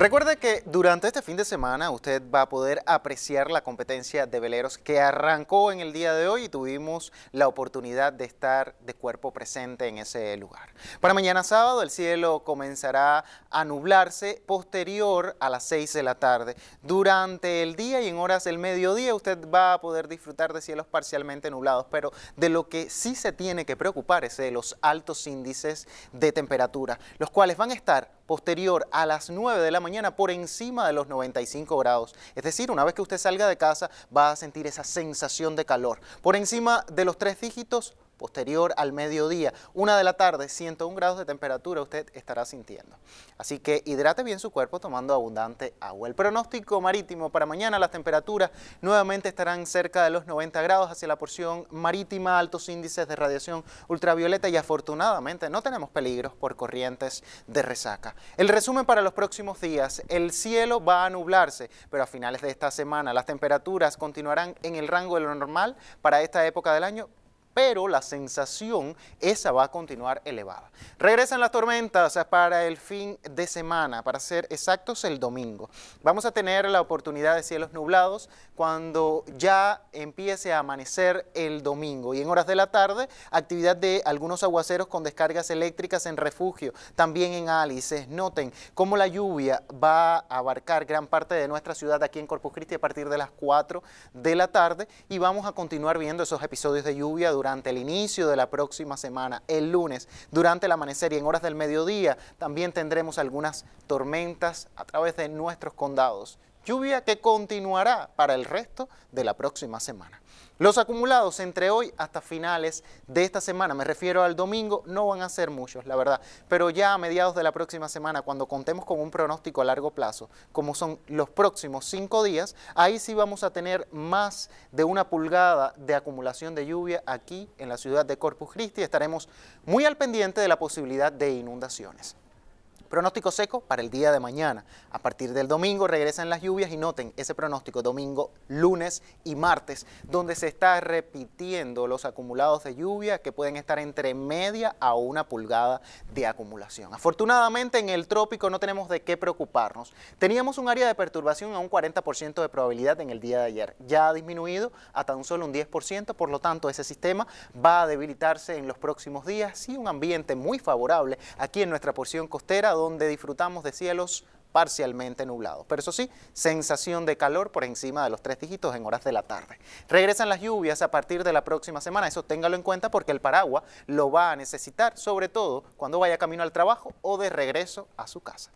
Recuerde que durante este fin de semana usted va a poder apreciar la competencia de veleros que arrancó en el día de hoy y tuvimos la oportunidad de estar de cuerpo presente en ese lugar. Para mañana sábado el cielo comenzará a nublarse posterior a las 6 de la tarde. Durante el día y en horas del mediodía usted va a poder disfrutar de cielos parcialmente nublados, pero de lo que sí se tiene que preocupar es de los altos índices de temperatura, los cuales van a estar posterior a las 9 de la mañana por encima de los 95 grados. Es decir, una vez que usted salga de casa va a sentir esa sensación de calor. Por encima de los tres dígitos posterior al mediodía, una de la tarde, 101 grados de temperatura usted estará sintiendo. Así que hidrate bien su cuerpo tomando abundante agua. El pronóstico marítimo para mañana, las temperaturas nuevamente estarán cerca de los 90 grados hacia la porción marítima, altos índices de radiación ultravioleta y afortunadamente no tenemos peligros por corrientes de resaca. El resumen para los próximos días, el cielo va a nublarse, pero a finales de esta semana las temperaturas continuarán en el rango de lo normal para esta época del año pero la sensación esa va a continuar elevada. Regresan las tormentas para el fin de semana, para ser exactos el domingo. Vamos a tener la oportunidad de cielos nublados cuando ya empiece a amanecer el domingo y en horas de la tarde actividad de algunos aguaceros con descargas eléctricas en refugio, también en Alice. Noten cómo la lluvia va a abarcar gran parte de nuestra ciudad aquí en Corpus Christi a partir de las 4 de la tarde y vamos a continuar viendo esos episodios de lluvia durante el inicio de la próxima semana, el lunes, durante el amanecer y en horas del mediodía, también tendremos algunas tormentas a través de nuestros condados. Lluvia que continuará para el resto de la próxima semana. Los acumulados entre hoy hasta finales de esta semana, me refiero al domingo, no van a ser muchos, la verdad, pero ya a mediados de la próxima semana, cuando contemos con un pronóstico a largo plazo, como son los próximos cinco días, ahí sí vamos a tener más de una pulgada de acumulación de lluvia aquí en la ciudad de Corpus Christi. Estaremos muy al pendiente de la posibilidad de inundaciones. Pronóstico seco para el día de mañana. A partir del domingo regresan las lluvias y noten ese pronóstico domingo, lunes y martes, donde se está repitiendo los acumulados de lluvia que pueden estar entre media a una pulgada de acumulación. Afortunadamente en el trópico no tenemos de qué preocuparnos. Teníamos un área de perturbación a un 40% de probabilidad en el día de ayer. Ya ha disminuido hasta un solo un 10%, por lo tanto ese sistema va a debilitarse en los próximos días y un ambiente muy favorable aquí en nuestra porción costera donde disfrutamos de cielos parcialmente nublados. Pero eso sí, sensación de calor por encima de los tres dígitos en horas de la tarde. Regresan las lluvias a partir de la próxima semana, eso téngalo en cuenta porque el paraguas lo va a necesitar, sobre todo cuando vaya camino al trabajo o de regreso a su casa.